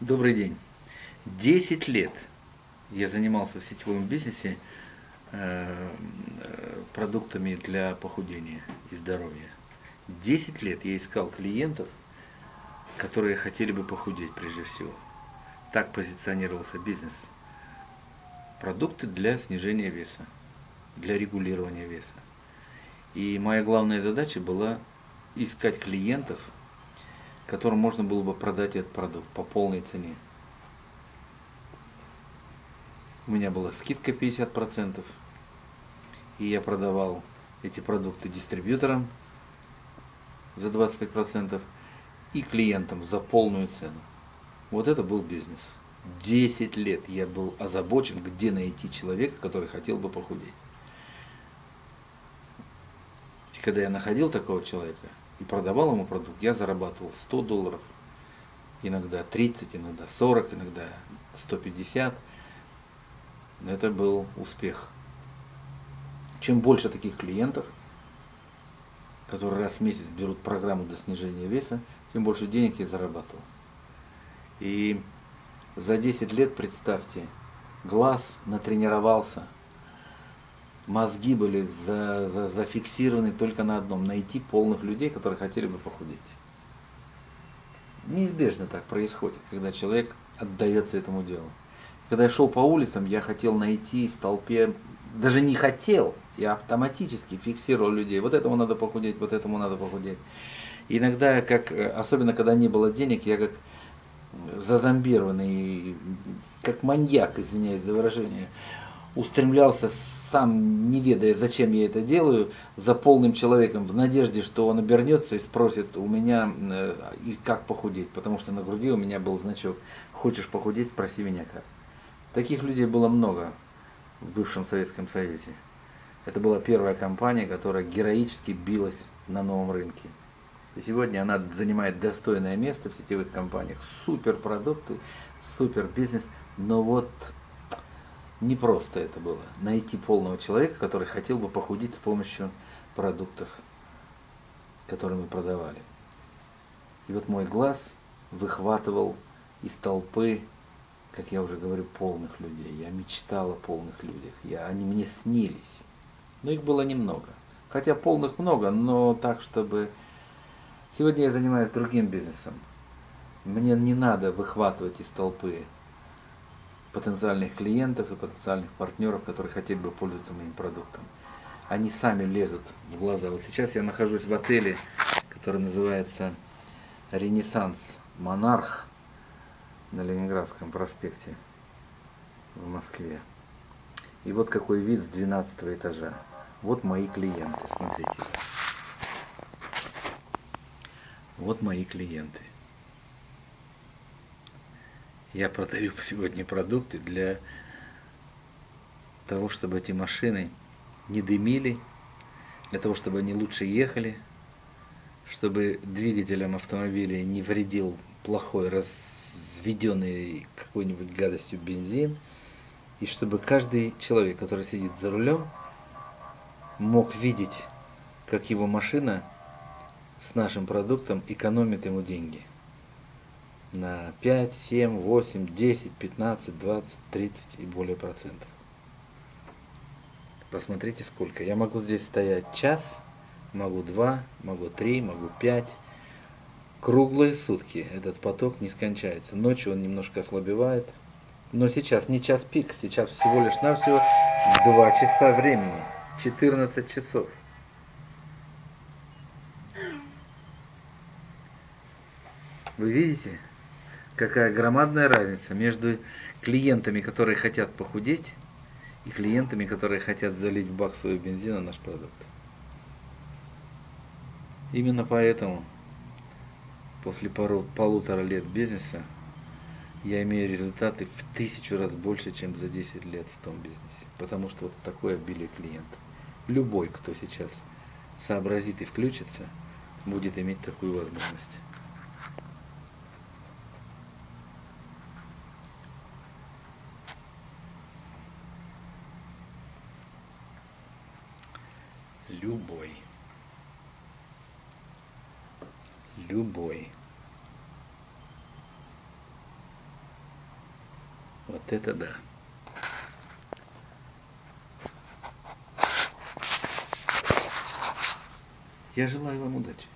Добрый день. Десять лет я занимался в сетевом бизнесе э, продуктами для похудения и здоровья. Десять лет я искал клиентов, которые хотели бы похудеть прежде всего. Так позиционировался бизнес. Продукты для снижения веса, для регулирования веса. И моя главная задача была искать клиентов, которым можно было бы продать этот продукт по полной цене. У меня была скидка 50%, и я продавал эти продукты дистрибьюторам за 25% и клиентам за полную цену. Вот это был бизнес. 10 лет я был озабочен, где найти человека, который хотел бы похудеть. И когда я находил такого человека, и продавал ему продукт, я зарабатывал 100 долларов, иногда 30, иногда 40, иногда 150. Это был успех. Чем больше таких клиентов, которые раз в месяц берут программу для снижения веса, тем больше денег я зарабатывал. И за 10 лет, представьте, глаз натренировался – мозги были за, за, зафиксированы только на одном, найти полных людей, которые хотели бы похудеть. Неизбежно так происходит, когда человек отдается этому делу. Когда я шел по улицам, я хотел найти в толпе, даже не хотел, я автоматически фиксировал людей. Вот этому надо похудеть, вот этому надо похудеть. Иногда, как, особенно когда не было денег, я как зазомбированный, как маньяк, извиняюсь за выражение, устремлялся сам не ведая, зачем я это делаю, за полным человеком в надежде, что он обернется и спросит у меня, э, и как похудеть, потому что на груди у меня был значок «Хочешь похудеть? Спроси меня как». Таких людей было много в бывшем Советском Союзе. Это была первая компания, которая героически билась на новом рынке. И сегодня она занимает достойное место в сетевых компаниях. Супер продукты, супер бизнес. Но вот не просто это было. Найти полного человека, который хотел бы похудеть с помощью продуктов, которые мы продавали. И вот мой глаз выхватывал из толпы, как я уже говорю, полных людей. Я мечтал о полных людях. Я, они мне снились. Но их было немного. Хотя полных много, но так, чтобы... Сегодня я занимаюсь другим бизнесом. Мне не надо выхватывать из толпы потенциальных клиентов и потенциальных партнеров, которые хотели бы пользоваться моим продуктом. Они сами лезут в глаза. Вот сейчас я нахожусь в отеле, который называется Ренессанс Монарх на Ленинградском проспекте в Москве. И вот какой вид с 12 этажа. Вот мои клиенты, смотрите. Вот мои клиенты. Я продаю сегодня продукты для того, чтобы эти машины не дымили, для того, чтобы они лучше ехали, чтобы двигателям автомобиля не вредил плохой, разведенный какой-нибудь гадостью бензин, и чтобы каждый человек, который сидит за рулем, мог видеть, как его машина с нашим продуктом экономит ему деньги на 5, 7, 8, 10, 15, 20, 30 и более процентов. Посмотрите сколько. Я могу здесь стоять час, могу два, могу три, могу пять. Круглые сутки этот поток не скончается. Ночью он немножко ослабевает. Но сейчас не час пик, сейчас всего лишь навсего 2 часа времени. 14 часов. Вы видите? Какая громадная разница между клиентами, которые хотят похудеть, и клиентами, которые хотят залить в бак свою бензин на наш продукт. Именно поэтому после пару, полутора лет бизнеса я имею результаты в тысячу раз больше, чем за 10 лет в том бизнесе. Потому что вот такое обилие клиентов. Любой, кто сейчас сообразит и включится, будет иметь такую возможность. Любой. Любой. это да. Я желаю вам удачи.